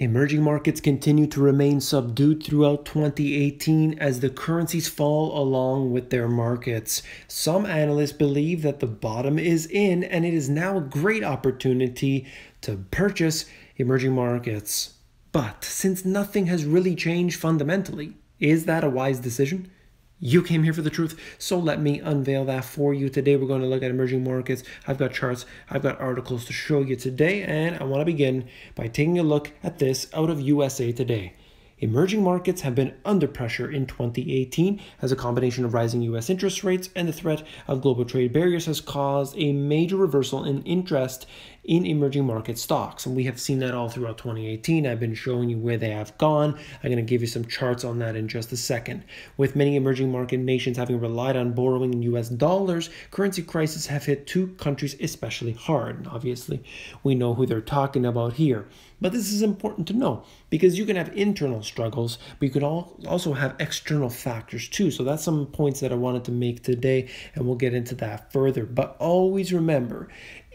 Emerging markets continue to remain subdued throughout 2018 as the currencies fall along with their markets. Some analysts believe that the bottom is in and it is now a great opportunity to purchase emerging markets. But since nothing has really changed fundamentally, is that a wise decision? You came here for the truth, so let me unveil that for you. Today, we're going to look at emerging markets. I've got charts, I've got articles to show you today, and I want to begin by taking a look at this out of USA Today. Emerging markets have been under pressure in 2018 as a combination of rising US interest rates and the threat of global trade barriers has caused a major reversal in interest in emerging market stocks. And we have seen that all throughout 2018. I've been showing you where they have gone. I'm going to give you some charts on that in just a second. With many emerging market nations having relied on borrowing in US dollars, currency crises have hit two countries especially hard. And obviously, we know who they're talking about here. But this is important to know because you can have internal struggles, but you can also have external factors too. So that's some points that I wanted to make today, and we'll get into that further. But always remember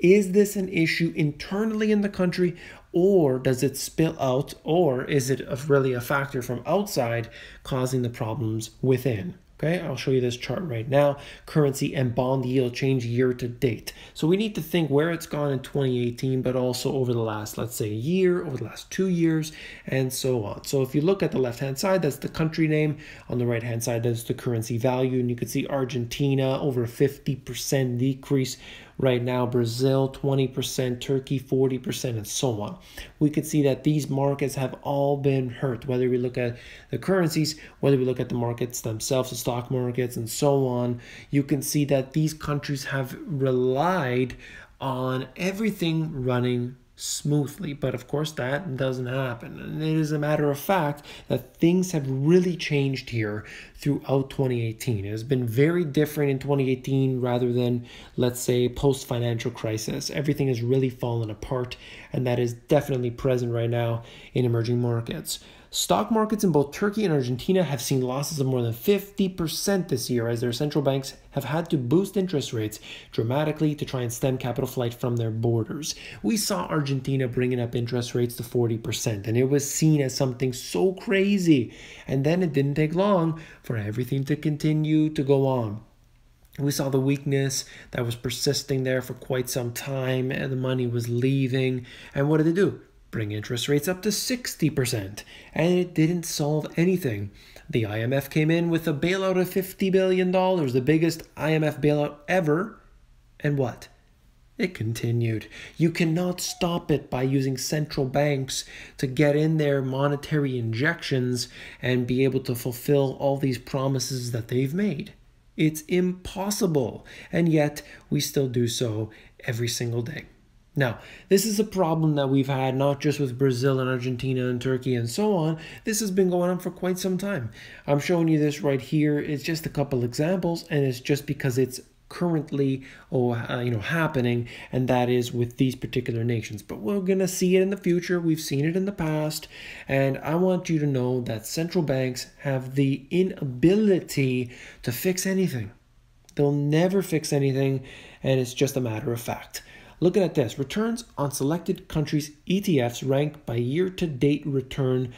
is this an issue internally in the country, or does it spill out, or is it really a factor from outside causing the problems within? Okay, I'll show you this chart right now. Currency and bond yield change year to date. So we need to think where it's gone in 2018, but also over the last, let's say, year, over the last two years, and so on. So if you look at the left-hand side, that's the country name. On the right-hand side, that's the currency value. And you can see Argentina over 50% decrease right now Brazil 20%, Turkey 40%, and so on. We could see that these markets have all been hurt, whether we look at the currencies, whether we look at the markets themselves, the stock markets, and so on. You can see that these countries have relied on everything running smoothly. But of course, that doesn't happen. And it is a matter of fact that things have really changed here throughout 2018. It has been very different in 2018 rather than, let's say, post financial crisis. Everything has really fallen apart, and that is definitely present right now in emerging markets. Stock markets in both Turkey and Argentina have seen losses of more than 50% this year as their central banks have had to boost interest rates dramatically to try and stem capital flight from their borders. We saw Argentina bringing up interest rates to 40%, and it was seen as something so crazy. And then it didn't take long for everything to continue to go on. We saw the weakness that was persisting there for quite some time, and the money was leaving. And what did they do? bring interest rates up to 60%, and it didn't solve anything. The IMF came in with a bailout of $50 billion, the biggest IMF bailout ever, and what? It continued. You cannot stop it by using central banks to get in their monetary injections and be able to fulfill all these promises that they've made. It's impossible, and yet we still do so every single day. Now, this is a problem that we've had not just with Brazil and Argentina and Turkey and so on. This has been going on for quite some time. I'm showing you this right here. It's just a couple examples, and it's just because it's currently oh, uh, you know happening and that is with these particular nations. But we're going to see it in the future. We've seen it in the past. And i want you to know that central banks have the inability to fix anything. They'll never fix anything and it's just a matter of fact. Looking at this, returns on selected countries' ETFs rank by year to date return.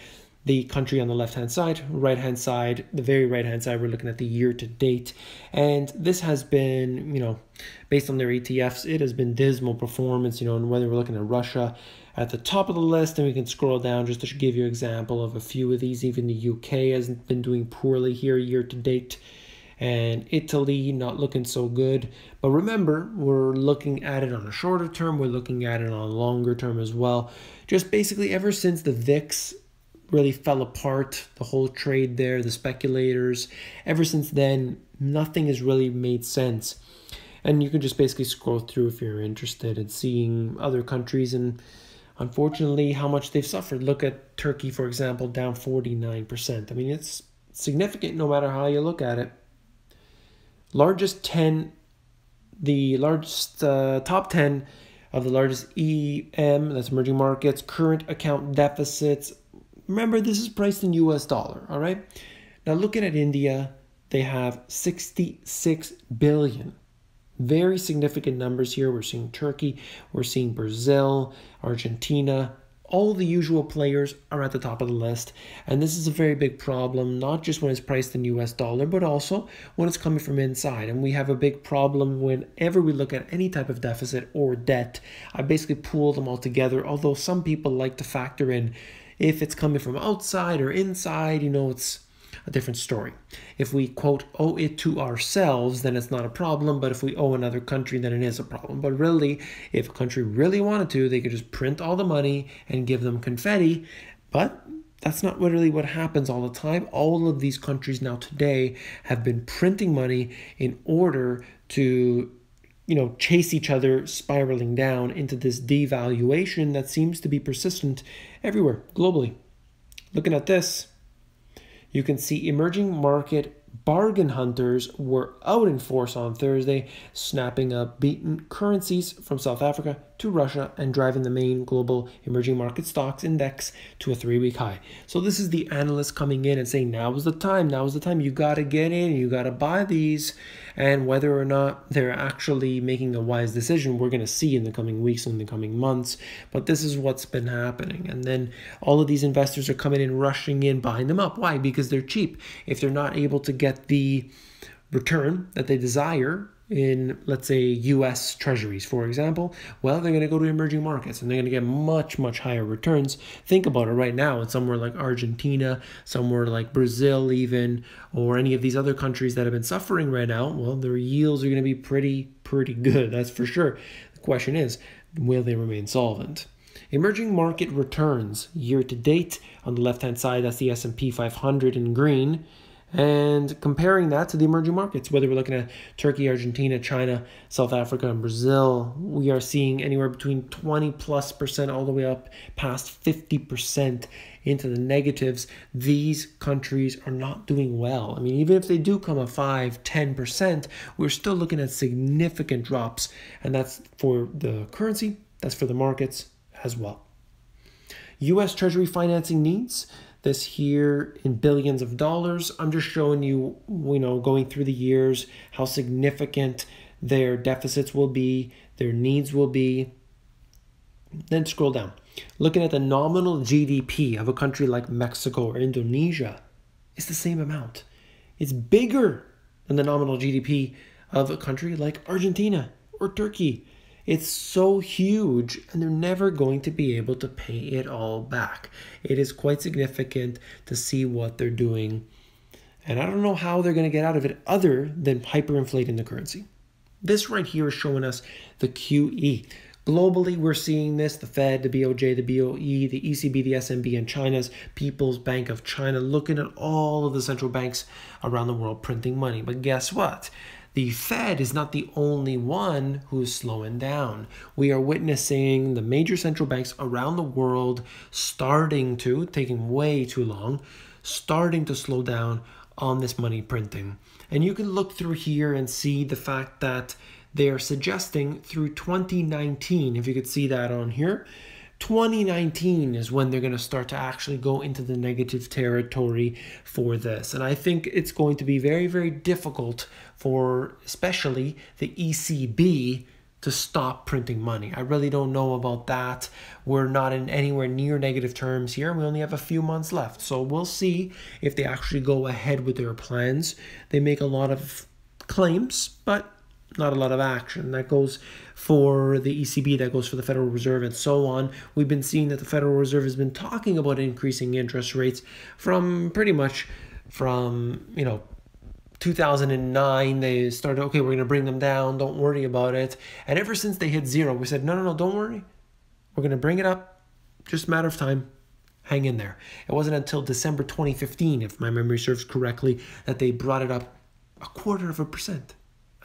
The country on the left hand side, right hand side, the very right hand side, we're looking at the year to date. And this has been, you know, based on their ETFs, it has been dismal performance, you know, and whether we're looking at Russia at the top of the list, and we can scroll down just to give you an example of a few of these. Even the UK has been doing poorly here year to date and Italy not looking so good. But remember, we're looking at it on a shorter term, we're looking at it on a longer term as well. Just basically, ever since the VIX really fell apart, the whole trade there, the speculators, ever since then, nothing has really made sense. And you can just basically scroll through if you're interested in seeing other countries and unfortunately how much they've suffered. Look at Turkey, for example, down 49%. I mean, it's significant no matter how you look at it largest 10, the largest uh, top 10 of the largest EM, that's emerging markets, current account deficits. Remember, this is priced in US dollar, all right? Now, looking at India, they have 66 billion. Very significant numbers here. We're seeing Turkey, we're seeing Brazil, Argentina, all the usual players are at the top of the list. And this is a very big problem, not just when it's priced in US dollar, but also when it's coming from inside. And we have a big problem whenever we look at any type of deficit or debt. I basically pool them all together, although some people like to factor in if it's coming from outside or inside, you know, it's a different story. If we quote owe it to ourselves, then it's not a problem. But if we owe another country, then it is a problem. But really, if a country really wanted to, they could just print all the money and give them confetti. But that's not really what happens all the time. All of these countries now today have been printing money in order to you know, chase each other spiraling down into this devaluation that seems to be persistent everywhere globally. Looking at this, you can see emerging market bargain hunters were out in force on Thursday, snapping up beaten currencies from South Africa to Russia and driving the main global emerging market stocks index to a three week high. So, this is the analysts coming in and saying, now is the time, now is the time. You got to get in, you got to buy these. And whether or not they're actually making a wise decision, we're going to see in the coming weeks and the coming months. But this is what's been happening. And then all of these investors are coming in, rushing in, buying them up. Why? Because they're cheap. If they're not able to get the return that they desire in, let's say, US treasuries, for example, well, they're going to go to emerging markets and they're going to get much, much higher returns. Think about it right now in somewhere like Argentina, somewhere like Brazil, even, or any of these other countries that have been suffering right now. Well, their yields are going to be pretty, pretty good, that's for sure. The question is, will they remain solvent? Emerging market returns year to date on the left hand side, that's the S&P 500 in green and comparing that to the emerging markets, whether we're looking at Turkey, Argentina, China, South Africa, and Brazil, we are seeing anywhere between 20 plus percent all the way up past 50 percent into the negatives. These countries are not doing well. I mean, even if they do come a 5, 10 percent, we're still looking at significant drops, and that's for the currency, that's for the markets as well. US Treasury financing needs this here in billions of dollars. I'm just showing you, you know, going through the years, how significant their deficits will be, their needs will be. Then scroll down. Looking at the nominal GDP of a country like Mexico or Indonesia, it's the same amount. It's bigger than the nominal GDP of a country like Argentina or Turkey it's so huge, and they're never going to be able to pay it all back. It is quite significant to see what they're doing. And I don't know how they're going to get out of it other than hyperinflating the currency. This right here is showing us the QE. Globally, we're seeing this the Fed, the BOJ, the BOE, the ECB, the SNB, and China's People's Bank of China looking at all of the central banks around the world printing money. But guess what? The Fed is not the only one who's slowing down. We are witnessing the major central banks around the world starting to, taking way too long, starting to slow down on this money printing. And you can look through here and see the fact that they are suggesting through 2019, if you could see that on here, 2019 is when they're going to start to actually go into the negative territory for this. And I think it's going to be very, very difficult for especially the ECB to stop printing money. I really don't know about that. We're not in anywhere near negative terms here. We only have a few months left. So we'll see if they actually go ahead with their plans. They make a lot of claims, but not a lot of action. That goes for the ECB, that goes for the Federal Reserve, and so on. We've been seeing that the Federal Reserve has been talking about increasing interest rates from pretty much from, you know, 2009 they started okay we're going to bring them down don't worry about it. And ever since they hit zero we said no no no don't worry. We're going to bring it up. Just a matter of time. Hang in there. It wasn't until december 2015 if my memory serves correctly that they brought it up a quarter of a percent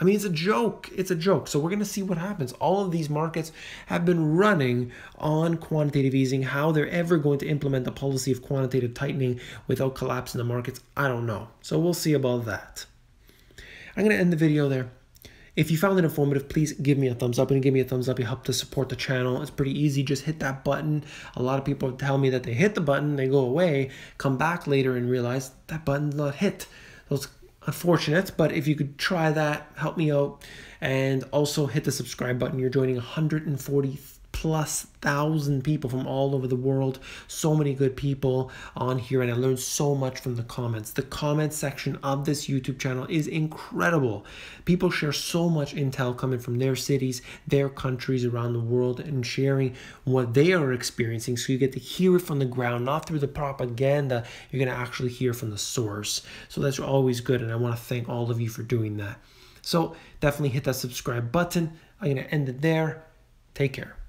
I mean, it's a joke. It's a joke. So we're going to see what happens. All of these markets have been running on quantitative easing. How they're ever going to implement the policy of quantitative tightening without collapsing the markets, I don't know. So we'll see about that. I'm going to end the video there. If you found it informative, please give me a thumbs up and give me a thumbs up. You help to support the channel. It's pretty easy. Just hit that button. A lot of people tell me that they hit the button, they go away, come back later and realize that button's not hit. Those unfortunate, but if you could try that, help me out. And also hit the subscribe button. You're joining 140 plus thousand people from all over the world. So many good people on here, and I learned so much from the comments. The comment section of this YouTube channel is incredible. People share so much intel coming from their cities, their countries around the world, and sharing what they are experiencing. So you get to hear it from the ground, not through the propaganda. You're going to actually hear from the source. So that's always good, and I want to thank all of you for doing that. So definitely hit that subscribe button. I'm going to end it there. Take care.